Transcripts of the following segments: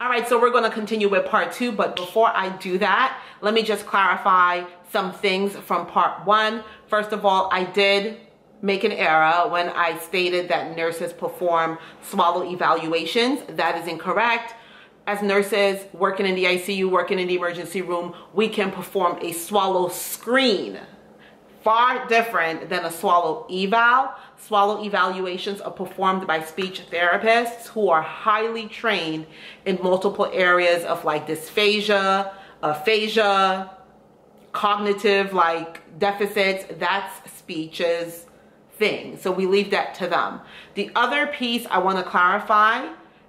All right, so we're gonna continue with part two, but before I do that, let me just clarify some things from part one. First of all, I did make an error when I stated that nurses perform swallow evaluations. That is incorrect. As nurses working in the ICU, working in the emergency room, we can perform a swallow screen far different than a swallow eval. Swallow evaluations are performed by speech therapists who are highly trained in multiple areas of like dysphagia, aphasia, cognitive like deficits. That's speech's thing. So we leave that to them. The other piece I want to clarify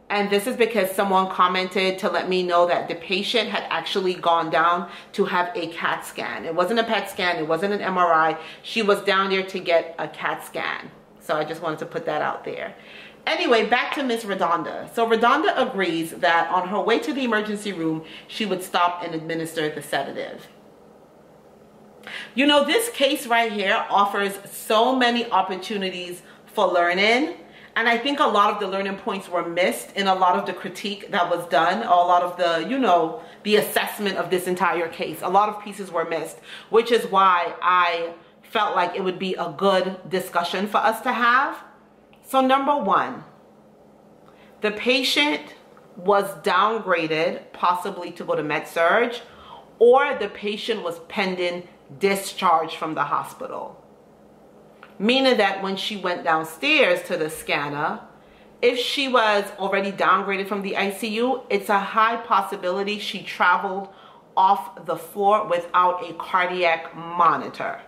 and this is because someone commented to let me know that the patient had actually gone down to have a CAT scan. It wasn't a PET scan, it wasn't an MRI. She was down there to get a CAT scan. So I just wanted to put that out there. Anyway, back to Miss Radonda. So Radonda agrees that on her way to the emergency room, she would stop and administer the sedative. You know, this case right here offers so many opportunities for learning and I think a lot of the learning points were missed in a lot of the critique that was done, a lot of the, you know, the assessment of this entire case. A lot of pieces were missed, which is why I felt like it would be a good discussion for us to have. So number one, the patient was downgraded, possibly to go to med-surg, or the patient was pending discharge from the hospital meaning that when she went downstairs to the scanner, if she was already downgraded from the ICU, it's a high possibility she traveled off the floor without a cardiac monitor.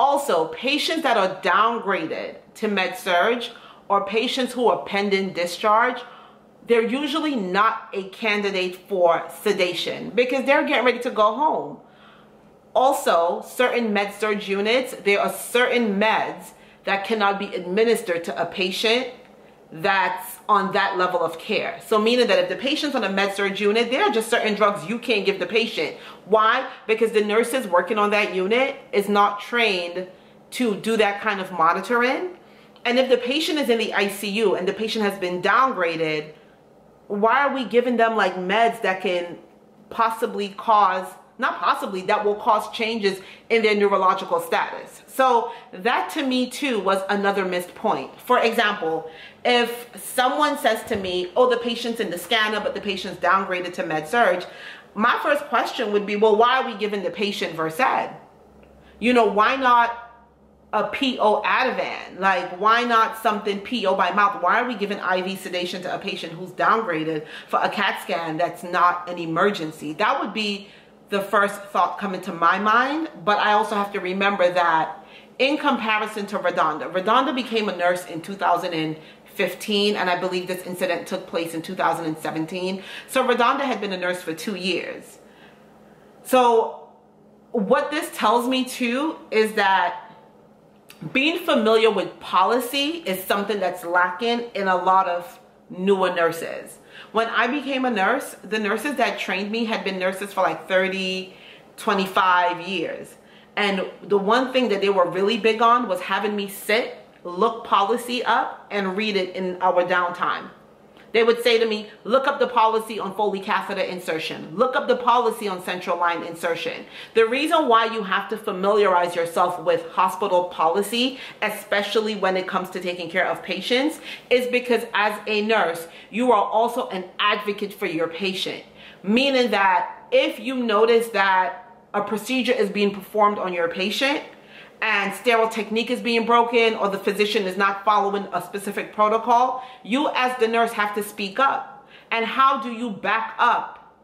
Also, patients that are downgraded to med-surg or patients who are pending discharge, they're usually not a candidate for sedation because they're getting ready to go home. Also, certain med-surg units, there are certain meds that cannot be administered to a patient that's on that level of care. So meaning that if the patient's on a med surg unit, there are just certain drugs you can't give the patient. Why? Because the nurses working on that unit is not trained to do that kind of monitoring. And if the patient is in the ICU and the patient has been downgraded, why are we giving them like meds that can possibly cause not possibly, that will cause changes in their neurological status. So that to me too was another missed point. For example, if someone says to me, oh, the patient's in the scanner, but the patient's downgraded to med-surg, my first question would be, well, why are we giving the patient Versed? You know, why not a PO Ativan? Like, why not something PO by mouth? Why are we giving IV sedation to a patient who's downgraded for a CAT scan that's not an emergency? That would be the first thought coming to my mind, but I also have to remember that in comparison to Radonda, Radonda became a nurse in 2015, and I believe this incident took place in 2017. So Radonda had been a nurse for two years. So what this tells me too is that being familiar with policy is something that's lacking in a lot of newer nurses. When I became a nurse, the nurses that trained me had been nurses for like 30, 25 years. And the one thing that they were really big on was having me sit, look policy up, and read it in our downtime. They would say to me, look up the policy on Foley catheter insertion. Look up the policy on central line insertion. The reason why you have to familiarize yourself with hospital policy, especially when it comes to taking care of patients, is because as a nurse, you are also an advocate for your patient. Meaning that if you notice that a procedure is being performed on your patient, and sterile technique is being broken or the physician is not following a specific protocol, you as the nurse have to speak up. And how do you back up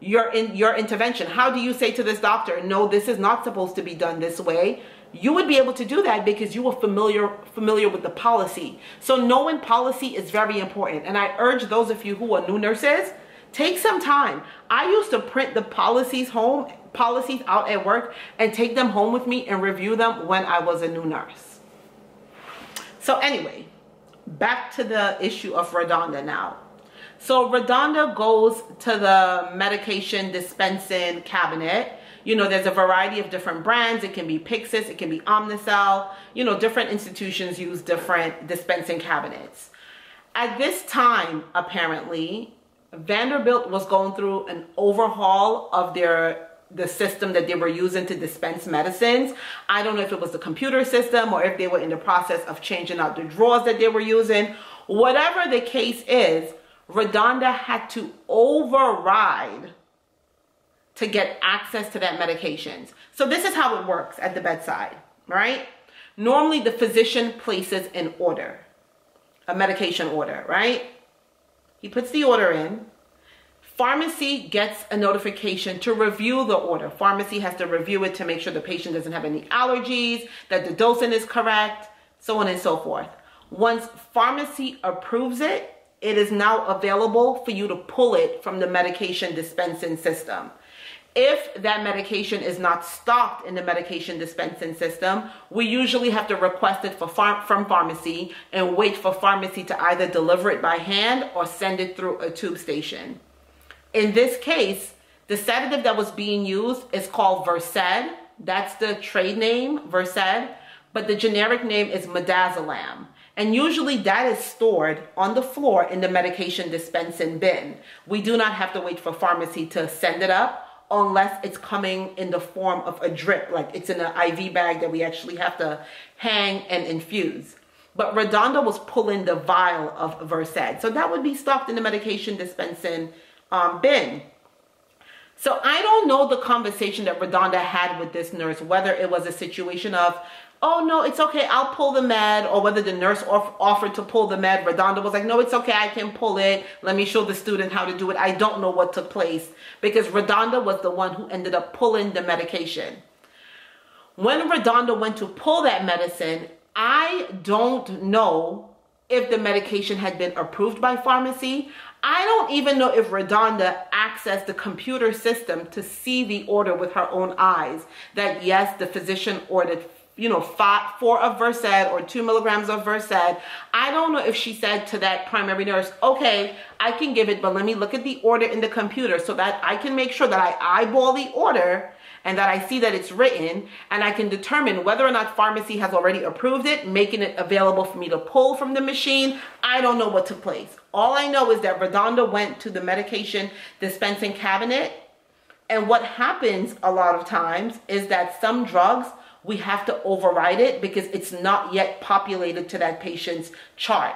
your in your intervention? How do you say to this doctor, no, this is not supposed to be done this way? You would be able to do that because you are familiar familiar with the policy. So knowing policy is very important. And I urge those of you who are new nurses, take some time. I used to print the policies home policies out at work and take them home with me and review them when I was a new nurse. So anyway, back to the issue of Radonda now. So Radonda goes to the medication dispensing cabinet. You know, there's a variety of different brands. It can be Pyxis, it can be Omnicell. You know, different institutions use different dispensing cabinets. At this time, apparently, Vanderbilt was going through an overhaul of their the system that they were using to dispense medicines. I don't know if it was the computer system or if they were in the process of changing out the drawers that they were using. Whatever the case is, Radonda had to override to get access to that medications. So this is how it works at the bedside, right? Normally the physician places an order, a medication order, right? He puts the order in. Pharmacy gets a notification to review the order. Pharmacy has to review it to make sure the patient doesn't have any allergies, that the dosing is correct, so on and so forth. Once pharmacy approves it, it is now available for you to pull it from the medication dispensing system. If that medication is not stocked in the medication dispensing system, we usually have to request it from pharmacy and wait for pharmacy to either deliver it by hand or send it through a tube station. In this case, the sedative that was being used is called Versed. That's the trade name, Versed, but the generic name is Midazolam. And usually that is stored on the floor in the medication dispensing bin. We do not have to wait for pharmacy to send it up unless it's coming in the form of a drip, like it's in an IV bag that we actually have to hang and infuse. But Radonda was pulling the vial of Versed. So that would be stocked in the medication dispensing um, bin. So I don't know the conversation that Radonda had with this nurse, whether it was a situation of, oh no, it's okay, I'll pull the med, or whether the nurse off offered to pull the med. Radonda was like, no, it's okay, I can pull it. Let me show the student how to do it. I don't know what took place because Radonda was the one who ended up pulling the medication. When Radonda went to pull that medicine, I don't know if the medication had been approved by pharmacy. I don't even know if Radonda accessed the computer system to see the order with her own eyes that yes, the physician ordered you know, five, four of Versed or two milligrams of Versed. I don't know if she said to that primary nurse, okay, I can give it, but let me look at the order in the computer so that I can make sure that I eyeball the order and that I see that it's written and I can determine whether or not pharmacy has already approved it, making it available for me to pull from the machine. I don't know what took place. All I know is that Radonda went to the medication dispensing cabinet and what happens a lot of times is that some drugs we have to override it because it's not yet populated to that patient's chart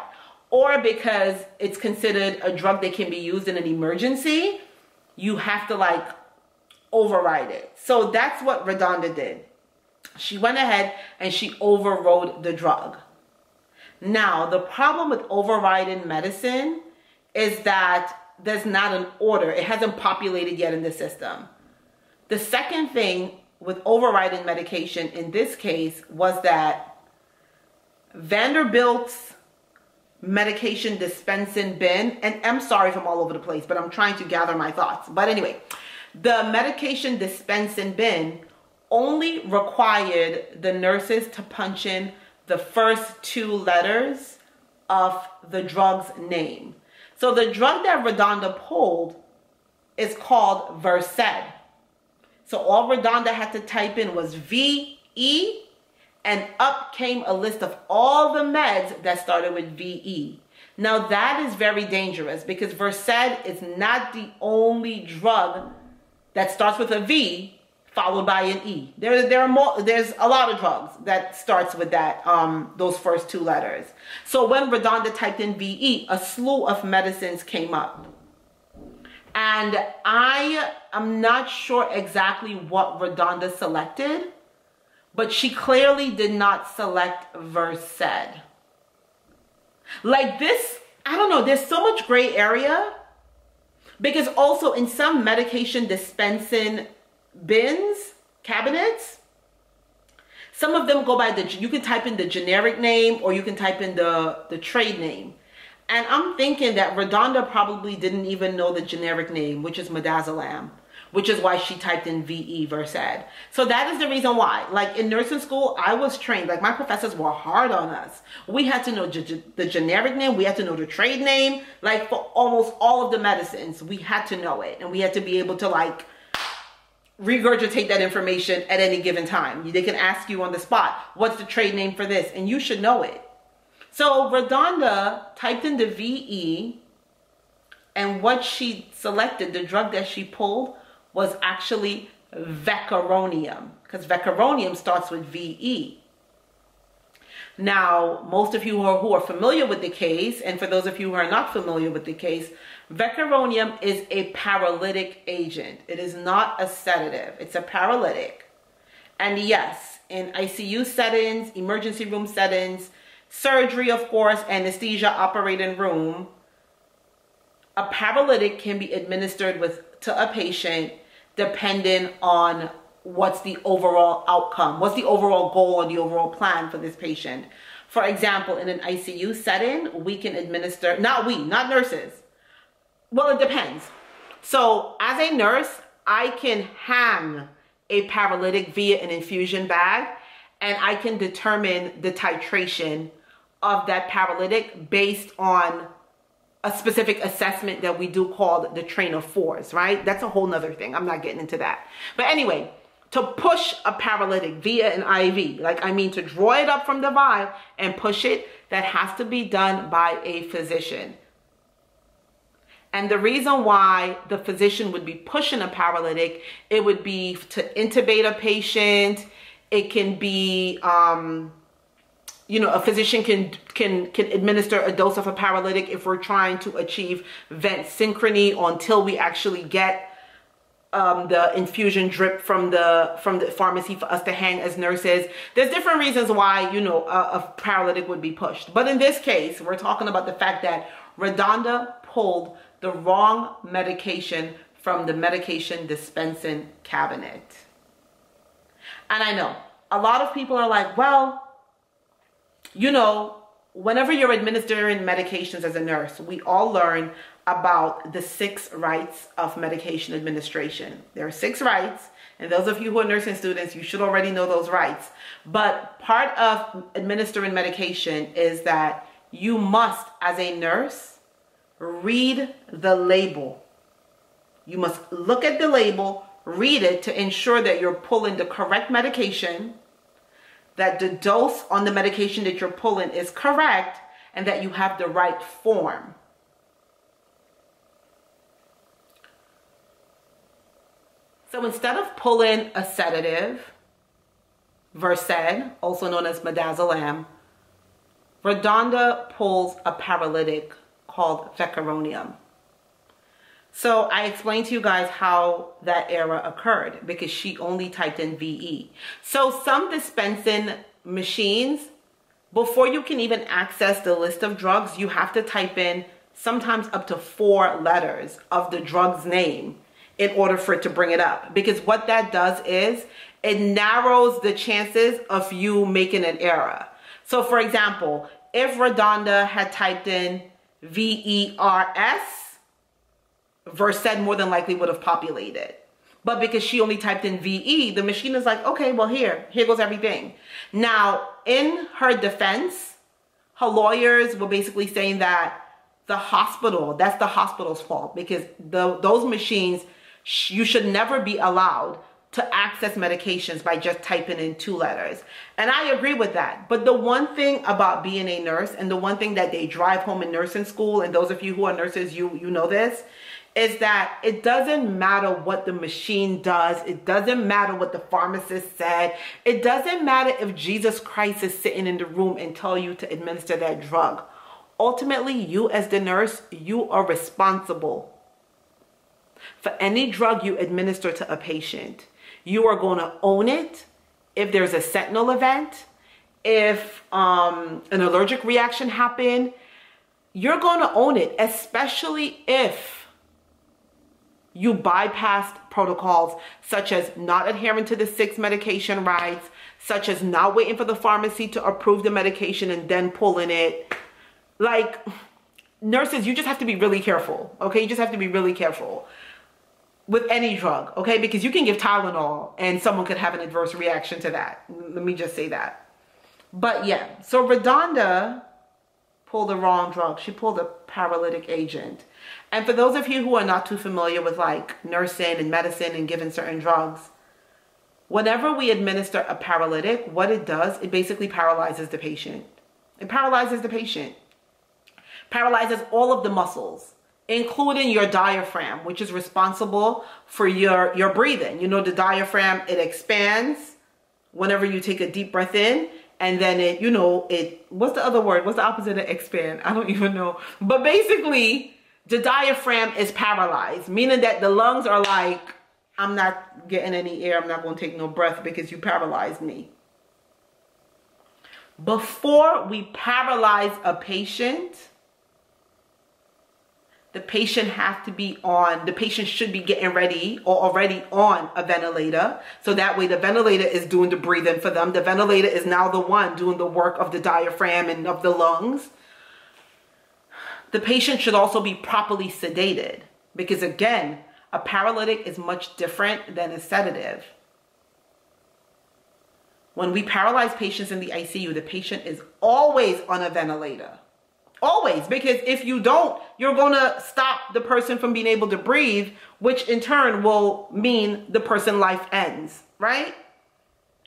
or because it's considered a drug that can be used in an emergency, you have to like override it. So that's what Radonda did. She went ahead and she overrode the drug. Now, the problem with overriding medicine is that there's not an order. It hasn't populated yet in the system. The second thing with overriding medication in this case was that Vanderbilt's medication dispensing bin, and I'm sorry if I'm all over the place, but I'm trying to gather my thoughts. But anyway, the medication dispensing bin only required the nurses to punch in the first two letters of the drug's name. So the drug that Radonda pulled is called Versed. So all Radonda had to type in was VE and up came a list of all the meds that started with VE. Now that is very dangerous because Versed is not the only drug that starts with a V followed by an E. There, there are more, there's a lot of drugs that starts with that, um, those first two letters. So when Radonda typed in VE, a slew of medicines came up. And I am not sure exactly what Radonda selected, but she clearly did not select Versed. Like this, I don't know, there's so much gray area because also in some medication dispensing bins, cabinets, some of them go by the, you can type in the generic name or you can type in the, the trade name. And I'm thinking that Radonda probably didn't even know the generic name, which is Midazolam, which is why she typed in VE versus Versed. So that is the reason why. Like in nursing school, I was trained, like my professors were hard on us. We had to know the generic name, we had to know the trade name. Like for almost all of the medicines, we had to know it. And we had to be able to like regurgitate that information at any given time. They can ask you on the spot, what's the trade name for this? And you should know it. So Radonda typed in the VE, And what she selected, the drug that she pulled, was actually vecuronium, because vecuronium starts with VE. Now, most of you who are, who are familiar with the case, and for those of you who are not familiar with the case, vecuronium is a paralytic agent. It is not a sedative. It's a paralytic. And yes, in ICU settings, emergency room settings, surgery, of course, anesthesia operating room, a paralytic can be administered with to a patient depending on what's the overall outcome, what's the overall goal or the overall plan for this patient. For example, in an ICU setting, we can administer, not we, not nurses. Well, it depends. So as a nurse, I can hang a paralytic via an infusion bag and I can determine the titration of that paralytic based on a specific assessment that we do called the train of fours, right? That's a whole nother thing. I'm not getting into that. But anyway, to push a paralytic via an IV, like I mean to draw it up from the vial and push it, that has to be done by a physician. And the reason why the physician would be pushing a paralytic, it would be to intubate a patient. It can be, um, you know, a physician can can can administer a dose of a paralytic if we're trying to achieve vent synchrony until we actually get um, the infusion drip from the from the pharmacy for us to hang as nurses. There's different reasons why you know a, a paralytic would be pushed, but in this case, we're talking about the fact that Radonda pulled the wrong medication from the medication dispensing cabinet. And I know a lot of people are like, well, you know, whenever you're administering medications as a nurse, we all learn about the six rights of medication administration. There are six rights, and those of you who are nursing students, you should already know those rights. But part of administering medication is that you must, as a nurse, read the label. You must look at the label, read it to ensure that you're pulling the correct medication, that the dose on the medication that you're pulling is correct, and that you have the right form. So instead of pulling a sedative, Versed, also known as midazolam, Radonda pulls a paralytic called vecuronium. So I explained to you guys how that error occurred because she only typed in VE. So some dispensing machines, before you can even access the list of drugs, you have to type in sometimes up to four letters of the drug's name in order for it to bring it up. Because what that does is it narrows the chances of you making an error. So for example, if Radonda had typed in V-E-R-S, Versed more than likely would have populated. But because she only typed in VE, the machine is like, okay, well here, here goes everything. Now, in her defense, her lawyers were basically saying that the hospital, that's the hospital's fault because the, those machines you should never be allowed to access medications by just typing in two letters. And I agree with that. But the one thing about being a nurse and the one thing that they drive home in nursing school, and those of you who are nurses, you, you know this, is that it doesn't matter what the machine does. It doesn't matter what the pharmacist said. It doesn't matter if Jesus Christ is sitting in the room and tell you to administer that drug. Ultimately, you as the nurse, you are responsible for any drug you administer to a patient. You are going to own it if there's a sentinel event, if um, an allergic reaction happened, you're going to own it, especially if you bypassed protocols such as not adhering to the six medication rights, such as not waiting for the pharmacy to approve the medication and then pulling it. Like nurses, you just have to be really careful, okay? You just have to be really careful with any drug, okay? Because you can give Tylenol and someone could have an adverse reaction to that. Let me just say that. But yeah, so Radonda pulled the wrong drug. She pulled a paralytic agent. And for those of you who are not too familiar with like nursing and medicine and giving certain drugs, whenever we administer a paralytic, what it does, it basically paralyzes the patient. It paralyzes the patient. Paralyzes all of the muscles including your diaphragm, which is responsible for your, your breathing. You know, the diaphragm, it expands whenever you take a deep breath in and then it, you know, it, what's the other word? What's the opposite of expand? I don't even know. But basically, the diaphragm is paralyzed, meaning that the lungs are like, I'm not getting any air. I'm not going to take no breath because you paralyzed me. Before we paralyze a patient, the patient have to be on, the patient should be getting ready or already on a ventilator. So that way the ventilator is doing the breathing for them. The ventilator is now the one doing the work of the diaphragm and of the lungs. The patient should also be properly sedated because again, a paralytic is much different than a sedative. When we paralyze patients in the ICU, the patient is always on a ventilator. Always, because if you don't, you're to stop the person from being able to breathe, which in turn will mean the person life ends, right?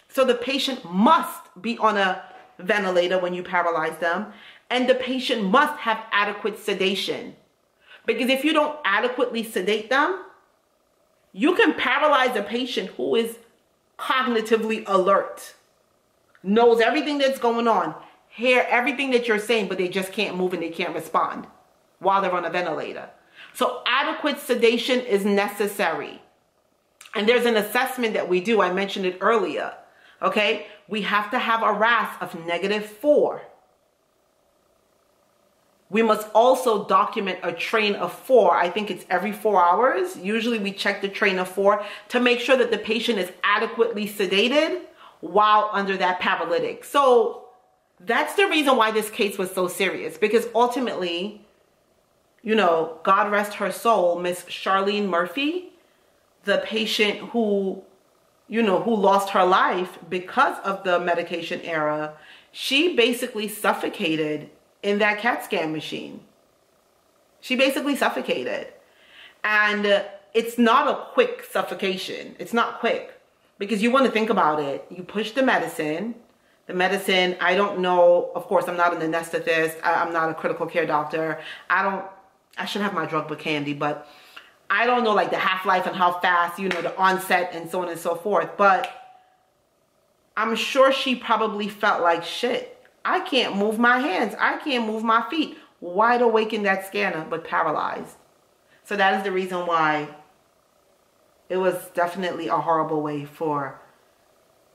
So the patient must be on a ventilator when you paralyze them, and the patient must have adequate sedation. Because if you don't adequately sedate them, you can paralyze a patient who is cognitively alert, knows everything that's going on, hear everything that you're saying, but they just can't move and they can't respond while they're on a ventilator. So adequate sedation is necessary. And there's an assessment that we do. I mentioned it earlier. Okay. We have to have a RASS of negative four. We must also document a train of four. I think it's every four hours. Usually we check the train of four to make sure that the patient is adequately sedated while under that paralytic. So that's the reason why this case was so serious because ultimately, you know, God rest her soul, Miss Charlene Murphey, the patient who, you know, who lost her life because of the medication era, she basically suffocated in that CAT scan machine. She basically suffocated. And uh, it's not a quick suffocation. It's not quick because you want to think about it. You push the medicine. The medicine, I don't know. Of course, I'm not an anesthetist. I'm not a critical care doctor. I don't, I should have my drug book handy, but I don't know like the half-life and how fast, you know, the onset and so on and so forth. But I'm sure she probably felt like shit I can't move my hands. I can't move my feet. Wide awake in that scanner, but paralyzed. So that is the reason why it was definitely a horrible way for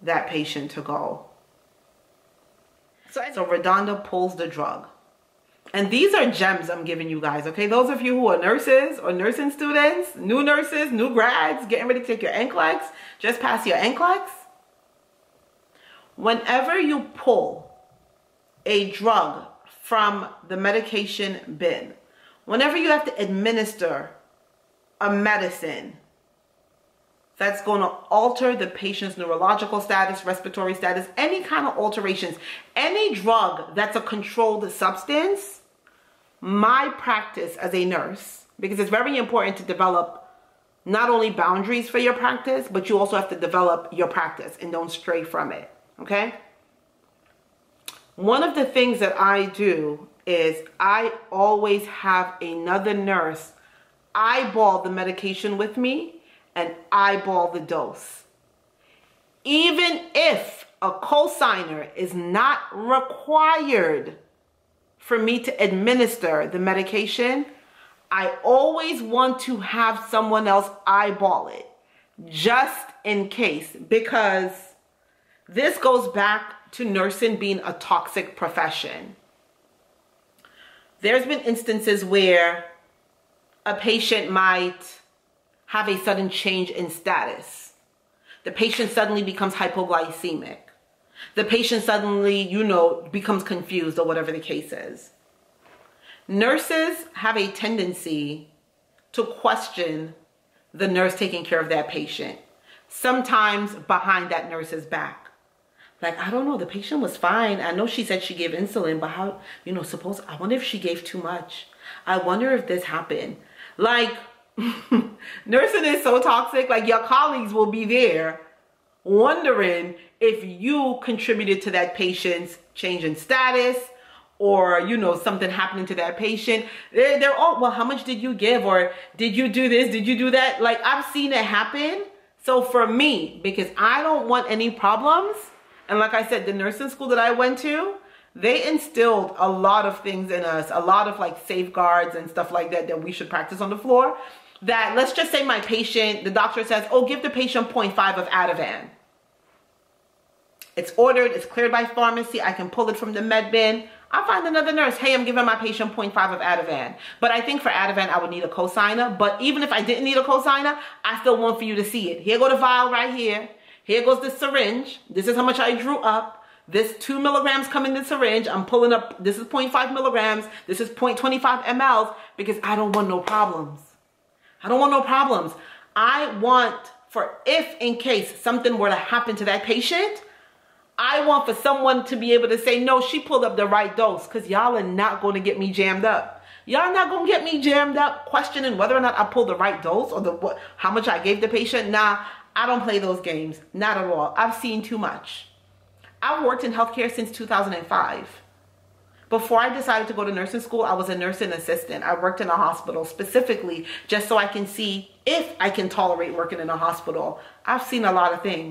that patient to go. So, so Radonda pulls the drug. And these are gems I'm giving you guys, okay? Those of you who are nurses or nursing students, new nurses, new grads, getting ready to take your NCLEX, just pass your NCLEX. Whenever you pull a drug from the medication bin, whenever you have to administer a medicine that's going to alter the patient's neurological status, respiratory status, any kind of alterations, any drug that's a controlled substance, my practice as a nurse, because it's very important to develop not only boundaries for your practice, but you also have to develop your practice and don't stray from it, okay? One of the things that I do is I always have another nurse eyeball the medication with me and eyeball the dose. Even if a cosigner is not required for me to administer the medication, I always want to have someone else eyeball it just in case because this goes back to nursing being a toxic profession. There's been instances where a patient might have a sudden change in status. The patient suddenly becomes hypoglycemic. The patient suddenly, you know, becomes confused or whatever the case is. Nurses have a tendency to question the nurse taking care of that patient, sometimes behind that nurse's back. Like, I don't know, the patient was fine. I know she said she gave insulin, but how, you know, suppose, I wonder if she gave too much. I wonder if this happened. Like, nursing is so toxic. Like, your colleagues will be there wondering if you contributed to that patient's change in status or you know something happening to that patient. They're, they're all well how much did you give? or did you do this? Did you do that? Like i've seen it happen. So for me because i don't want any problems and like i said the nursing school that i went to they instilled a lot of things in us a lot of like safeguards and stuff like that that we should practice on the floor that let's just say my patient the doctor says oh give the patient 0.5 of ativan it's ordered it's cleared by pharmacy i can pull it from the med bin I'll find another nurse. Hey, I'm giving my patient 0.5 of Ativan. But I think for Ativan, I would need a cosigner. But even if I didn't need a cosigner, I still want for you to see it. Here go the vial right here. Here goes the syringe. This is how much I drew up. This two milligrams come in the syringe. I'm pulling up, this is 0.5 milligrams. This is 0.25 mLs because I don't want no problems. I don't want no problems. I want for if in case something were to happen to that patient, I want for someone to be able to say, no, she pulled up the right dose because y'all are not going to get me jammed up. Y'all not going to get me jammed up questioning whether or not I pulled the right dose or the what, how much I gave the patient. Nah, I don't play those games. Not at all. I've seen too much. I've worked in healthcare since 2005. Before I decided to go to nursing school, I was a nursing assistant. I worked in a hospital specifically just so I can see if I can tolerate working in a hospital. I've seen a lot of things.